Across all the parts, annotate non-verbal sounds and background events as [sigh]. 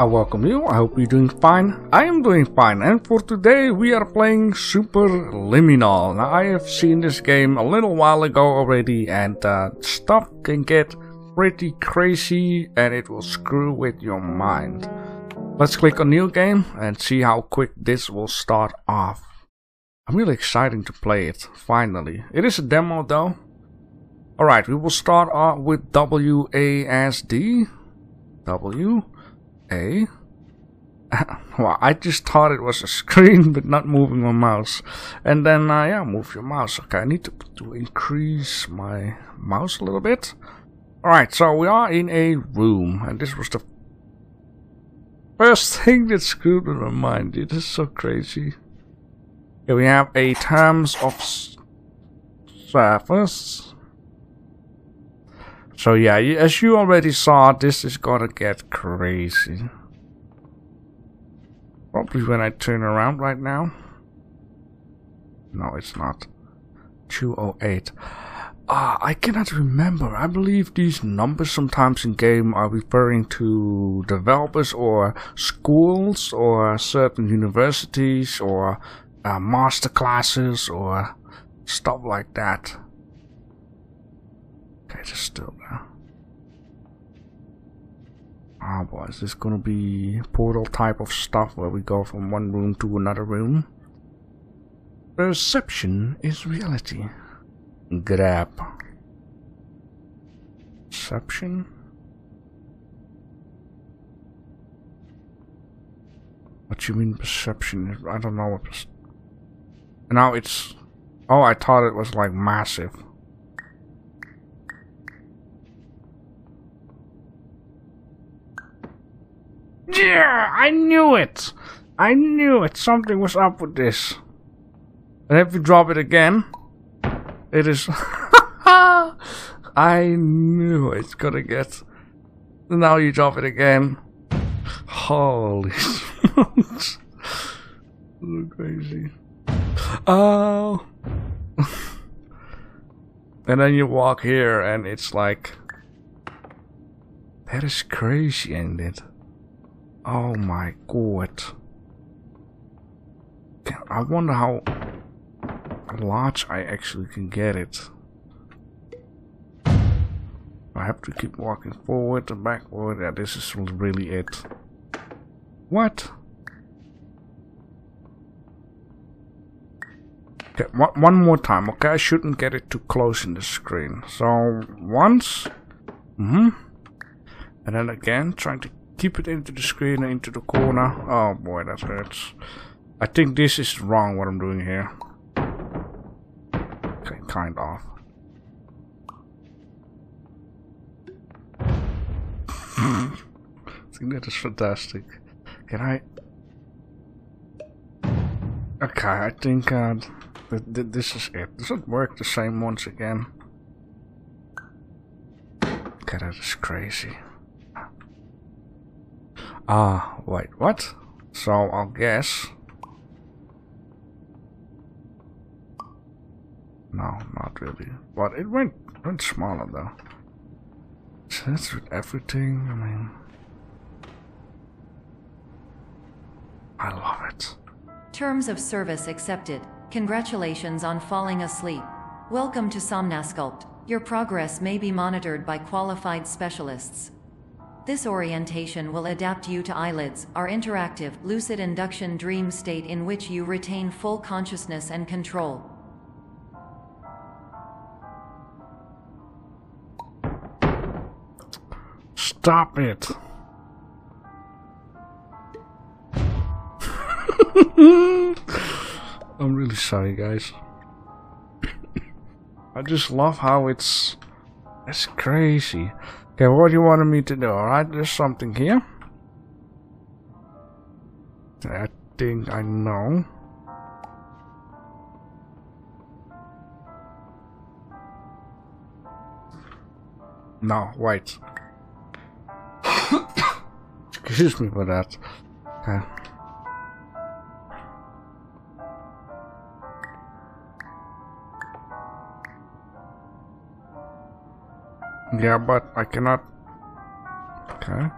I welcome you. I hope you're doing fine. I am doing fine, and for today we are playing Superliminal. Now, I have seen this game a little while ago already, and uh, stuff can get pretty crazy, and it will screw with your mind. Let's click on new game and see how quick this will start off. I'm really excited to play it, finally. It is a demo though. Alright, we will start off with WASD. W. A. [laughs] well, I just thought it was a screen, but not moving my mouse. And then, uh, yeah, move your mouse. Okay, I need to, to increase my mouse a little bit. Alright, so we are in a room, and this was the first thing that screwed with my mind. It is so crazy. Here we have a terms of service. So yeah, as you already saw, this is gonna get crazy. Probably when I turn around right now. No, it's not. 208. Ah, I cannot remember. I believe these numbers sometimes in game are referring to developers or schools or certain universities or uh, master classes or stuff like that. Okay, just still there. Ah, boy, is this gonna be portal type of stuff where we go from one room to another room? Perception is reality. Grab. Perception? What you mean perception? I don't know what... Now it's... Oh, I thought it was like massive. Yeah, I knew it. I knew it. Something was up with this. And if you drop it again, it is. [laughs] I knew it's gonna get. Now you drop it again. Holy [laughs] smokes. so crazy. Oh. [laughs] and then you walk here and it's like. That is crazy, ain't it? Oh my god. I wonder how large I actually can get it. I have to keep walking forward and backward. Yeah, this is really it. What? Okay, one, more time, okay? I shouldn't get it too close in the screen. So, once. Mm hmm And then again, trying to keep it into the screen into the corner. Oh boy, that hurts. I think this is wrong what I'm doing here. Okay, kind of. [laughs] I think that is fantastic. Can I... Okay, I think uh, th th this is it. Does it work the same once again? Okay, that is crazy. Ah, wait, what? So I'll guess. No, not really. But it went went smaller though. So that's with everything, I mean I love it. Terms of service accepted. Congratulations on falling asleep. Welcome to Somnasculpt. Your progress may be monitored by qualified specialists. This orientation will adapt you to eyelids, our interactive, lucid induction dream state in which you retain full consciousness and control. Stop it. [laughs] I'm really sorry, guys. [coughs] I just love how it's... It's crazy. Okay, what do you want me to do? Alright, there's something here. I think I know. No, wait. [coughs] Excuse me for that. Okay. Yeah, but I cannot... Okay.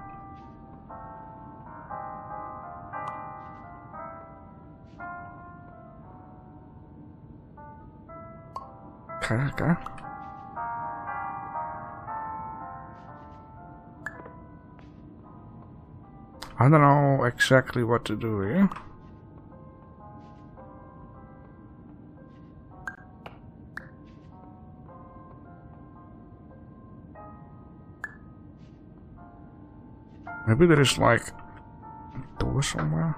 Okay, okay. I don't know exactly what to do here. Maybe there is like a door somewhere.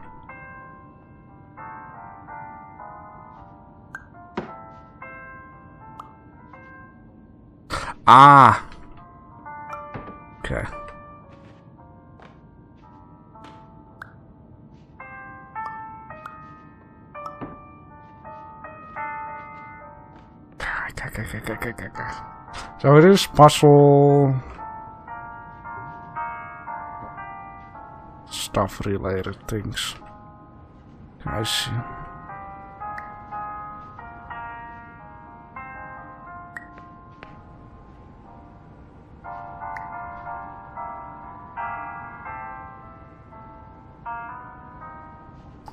Ah. Okay. So it is puzzle stuff related things. I see.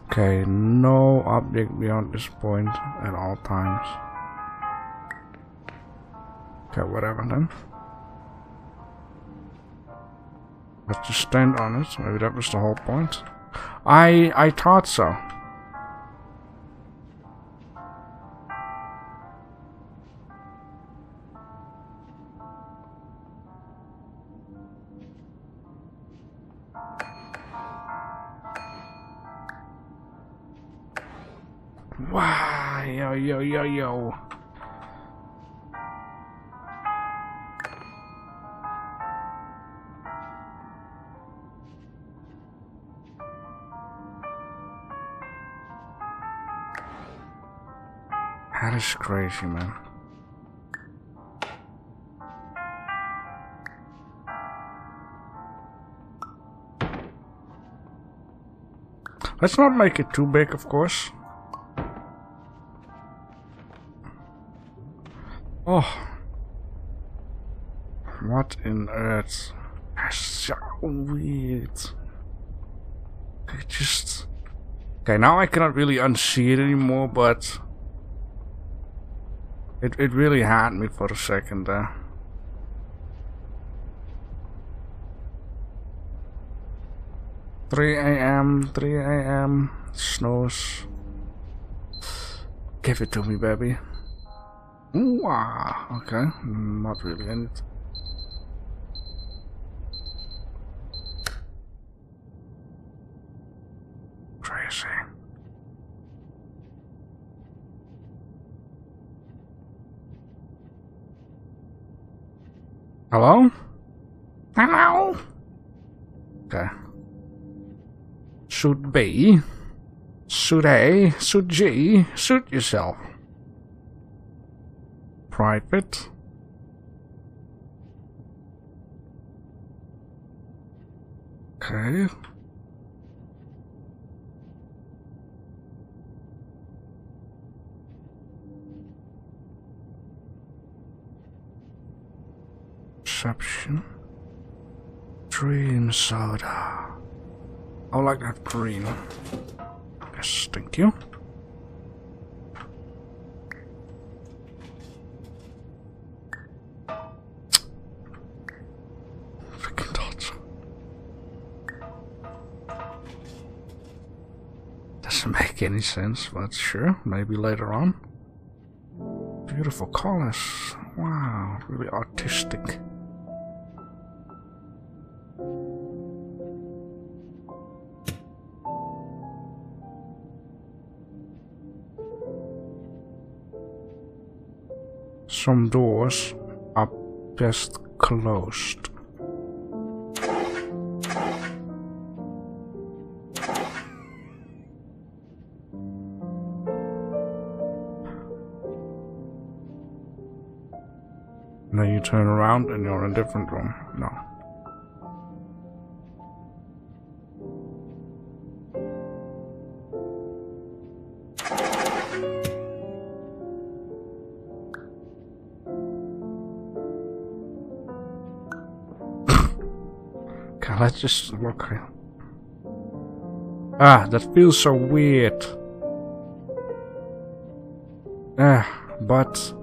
Okay, no object beyond this point at all times. Okay, whatever then. Let's just stand on it. Maybe that was the whole point. I I thought so. Wow, yo, yo, yo, yo. That is crazy, man. Let's not make it too big, of course. Oh. What in earth? That's so weird. I just... Okay, now I cannot really unsee it anymore, but... It, it really had me for a second there. Three a.m. Three a.m. Snows. Give it to me, baby. Ooh, ah, okay. Not really in it. Crazy. Hello? Hello? Okay. Should be. Should A. Should G. Suit yourself. Private. Okay. Perception. Dream soda. I like that green. Yes, thank you. Doesn't make any sense, but sure, maybe later on. Beautiful colors. Wow, really artistic. Some doors are best closed. Then you turn around and you're in a different room. No. Let's just look here. Ah, that feels so weird. Ah, but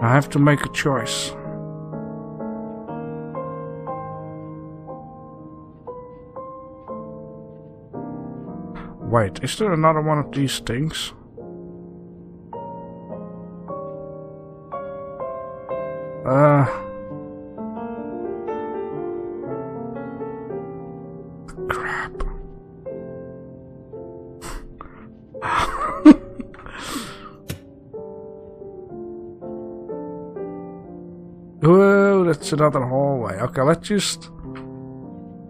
I have to make a choice. Wait, is there another one of these things? Crap. [laughs] Whoa, that's another hallway. Okay, let's just...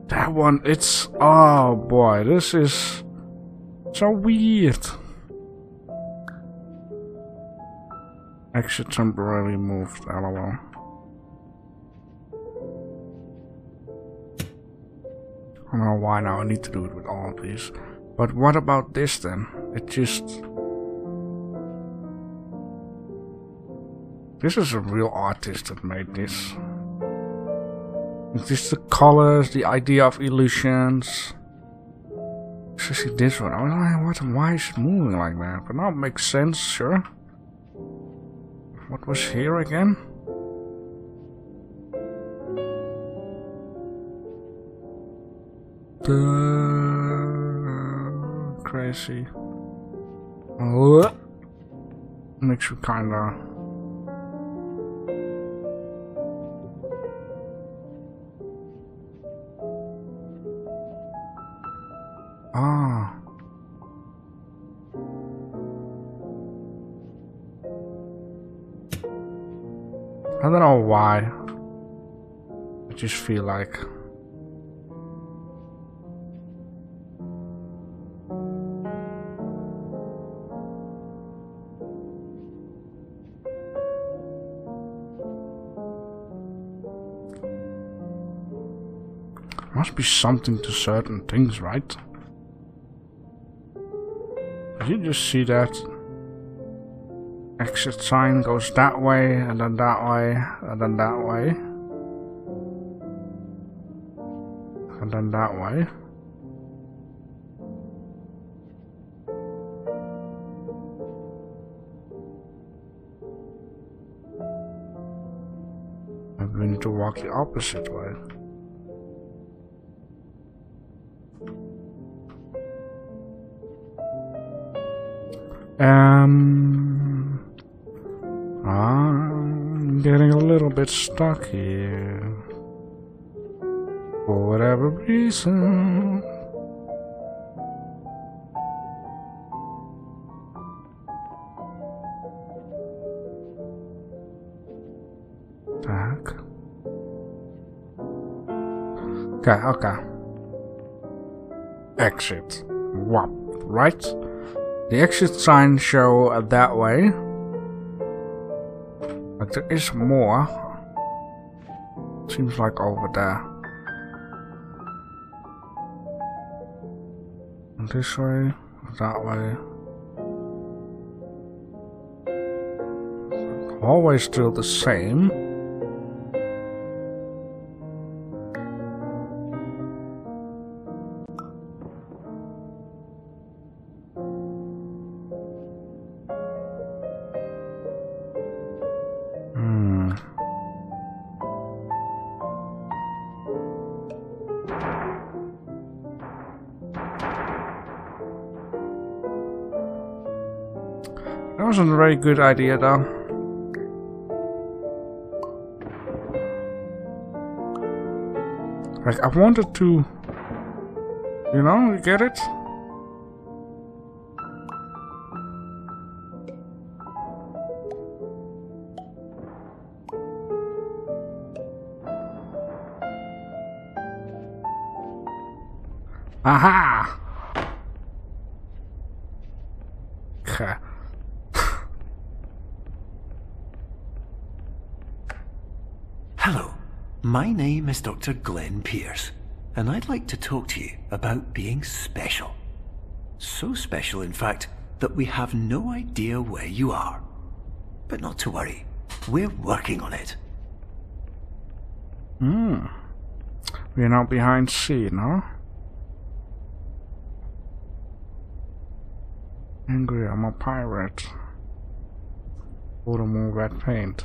That one, it's... Oh boy, this is... So weird. Exit temporarily moved, lol. Don't know why now I need to do it with all of these. But what about this then? It just... This is a real artist that made this. It's just the colors, the idea of illusions. Especially this one. I was like, what, why is it moving like that? But now it makes sense, sure. What was here again? Crazy. Makes you kinda Ah. I don't know why. I just feel like must be something to certain things, right? Did you just see that? Exit sign goes that way, and then that way, and then that way. And then that way. We need to walk the opposite way. Um, I'm getting a little bit stuck here. For whatever reason. Tak. Okay, okay. Exit. Wap, right? The exit signs show that way. But there is more. Seems like over there. This way, that way. Always still the same. Very good idea though. Like I wanted to you know, you get it? Aha! Okay. Hello, my name is Dr. Glenn Pierce, and I'd like to talk to you about being special. So special, in fact, that we have no idea where you are. But not to worry, we're working on it. Hmm. We're not behind scene, huh? Angry, I'm a pirate. More red paint.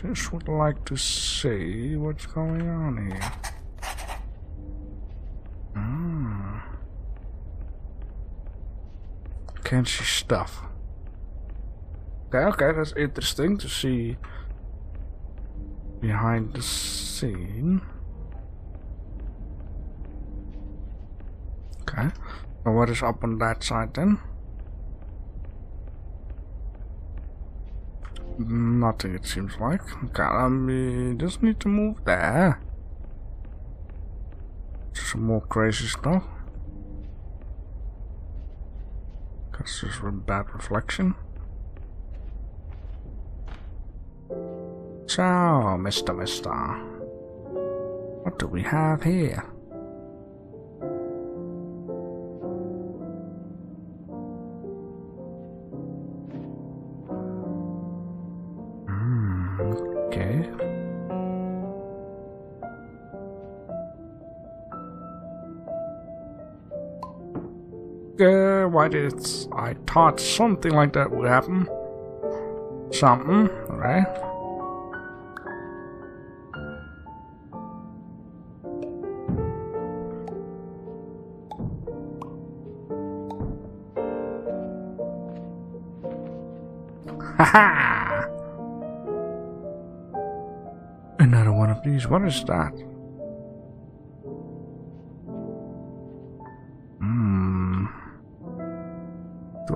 Just would like to see what's going on here. Hmm. Can see stuff. Okay, okay, that's interesting to see behind the scene. Okay, so what is up on that side then? Nothing it seems like. Okay, um, we just need to move there. Some more crazy stuff. That's just a bad reflection. So, Mr. Mister, what do we have here? Uh, why did it, I thought something like that would happen. Something, right? Haha! Another one of these. What is that?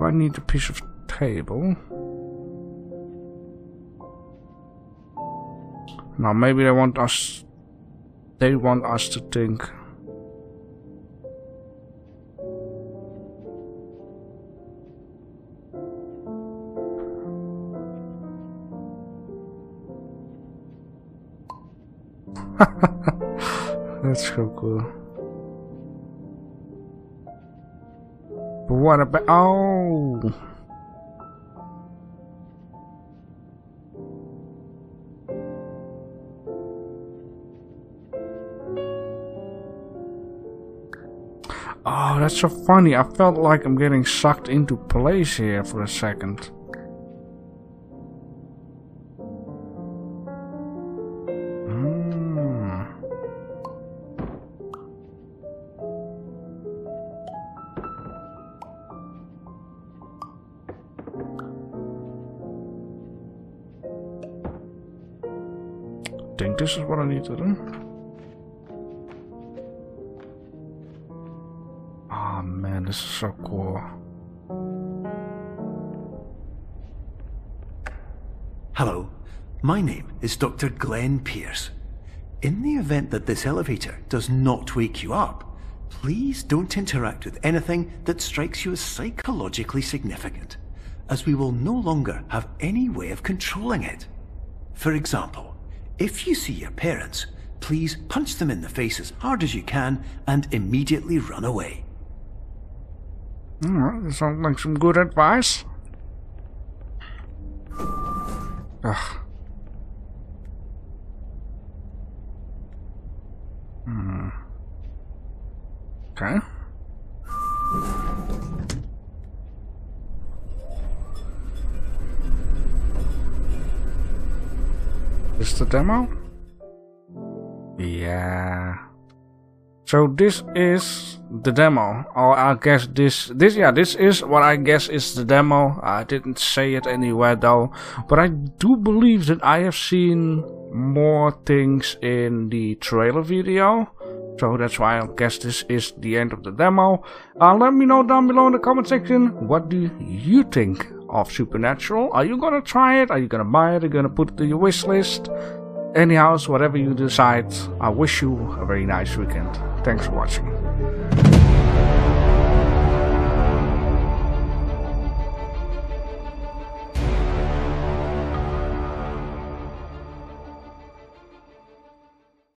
I need a piece of table? Now maybe they want us. They want us to think. [laughs] That's so cool. But what about. Oh! Oh, that's so funny. I felt like I'm getting sucked into place here for a second. Think this is what I need to do. Oh man, this is so cool. Hello, my name is Dr. Glenn Pierce. In the event that this elevator does not wake you up, please don't interact with anything that strikes you as psychologically significant, as we will no longer have any way of controlling it. For example, if you see your parents, please punch them in the face as hard as you can and immediately run away. Alright, that sounds like some good advice. Ugh. Hmm. Okay. The demo? Yeah. So this is the demo, or I guess this, this, yeah, this is what I guess is the demo. I didn't say it anywhere though, but I do believe that I have seen more things in the trailer video. So that's why I guess this is the end of the demo. Uh, let me know down below in the comment section, what do you think of Supernatural? Are you gonna try it? Are you gonna buy it? Are you gonna put it to your wish list? Anyhow, whatever you decide, I wish you a very nice weekend. Thanks for watching.